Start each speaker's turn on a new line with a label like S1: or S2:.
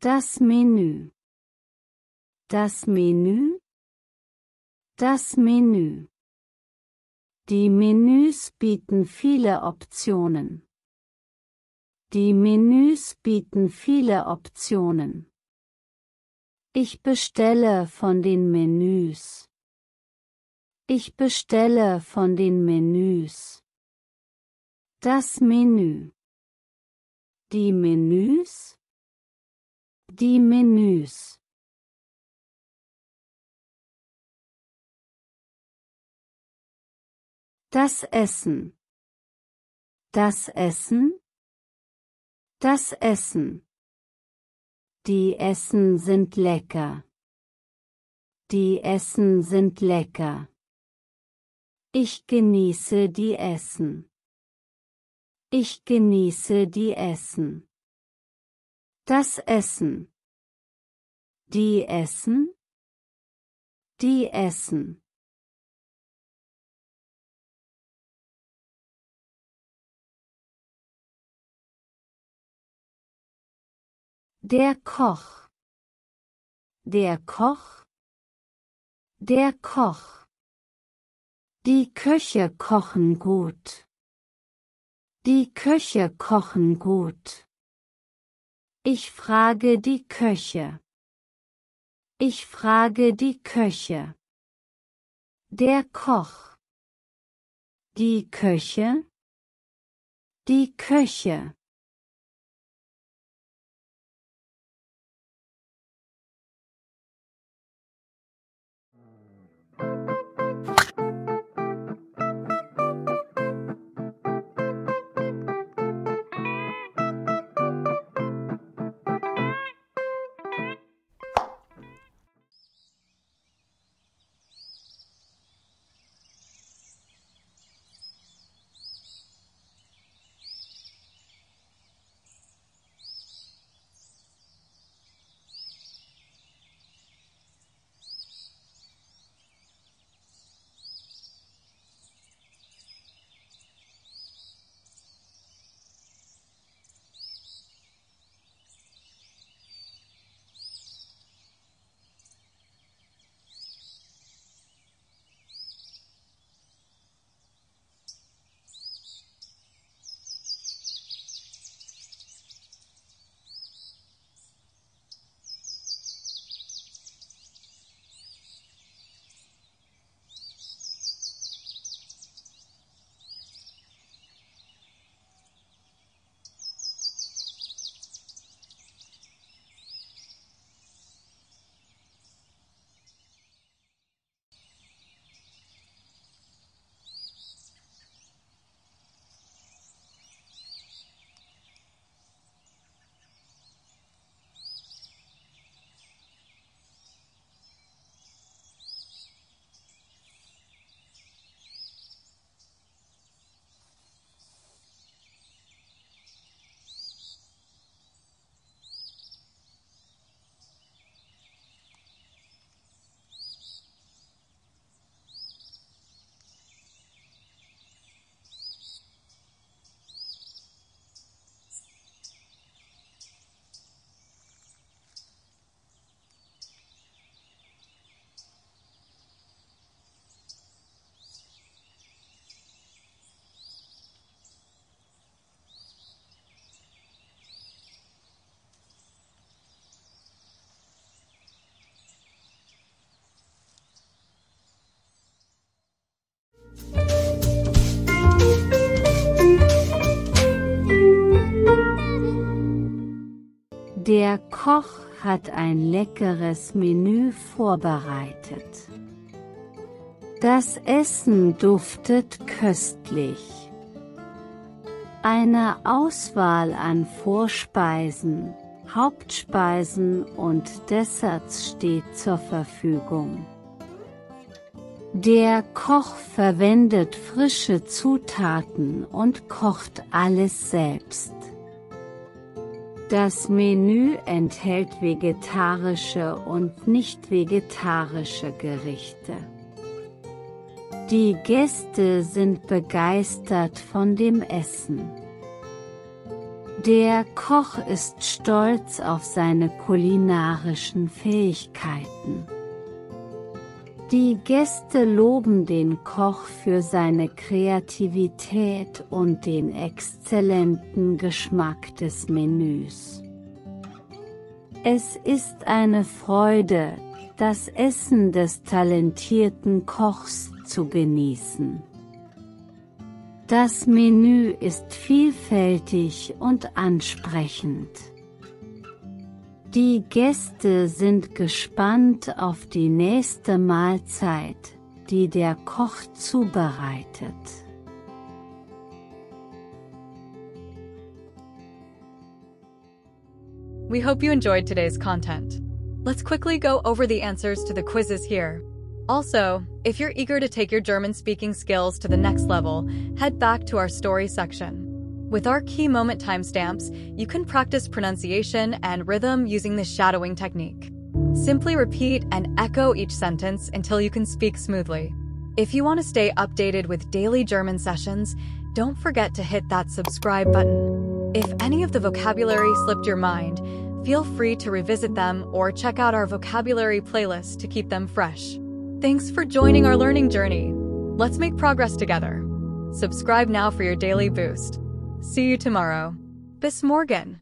S1: Das Menü. Das Menü. Das Menü. Die Menüs bieten viele Optionen. Die Menüs bieten viele Optionen. Ich bestelle von den Menüs. Ich bestelle von den Menüs. Das Menü. Die Menüs. Die Menüs. Das Essen. Das Essen. Das Essen. Die Essen sind lecker. Die Essen sind lecker. Ich genieße die Essen. Ich genieße die Essen. Das Essen. Die Essen. Die Essen. Der Koch. Der Koch. Der Koch. Die Köche kochen gut. Die Köche kochen gut. Ich frage die Köche. Ich frage die Köche. Der Koch. Die Köche. Die Köche. Der Koch hat ein leckeres Menü vorbereitet. Das Essen duftet köstlich. Eine Auswahl an Vorspeisen, Hauptspeisen und Desserts steht zur Verfügung. Der Koch verwendet frische Zutaten und kocht alles selbst. Das Menü enthält vegetarische und nicht vegetarische Gerichte. Die Gäste sind begeistert von dem Essen. Der Koch ist stolz auf seine kulinarischen Fähigkeiten. Die Gäste loben den Koch für seine Kreativität und den exzellenten Geschmack des Menüs. Es ist eine Freude, das Essen des talentierten Kochs zu genießen. Das Menü ist vielfältig und ansprechend. Die Gäste sind gespannt auf die nächste Mahlzeit, die der Koch zubereitet.
S2: We hope you enjoyed today's content. Let's quickly go over the answers to the quizzes here. Also, if you're eager to take your German speaking skills to the next level, head back to our story section. With our key moment timestamps, you can practice pronunciation and rhythm using the shadowing technique. Simply repeat and echo each sentence until you can speak smoothly. If you want to stay updated with daily German sessions, don't forget to hit that subscribe button. If any of the vocabulary slipped your mind, feel free to revisit them or check out our vocabulary playlist to keep them fresh. Thanks for joining our learning journey. Let's make progress together. Subscribe now for your daily boost. See you tomorrow. Bis morgen.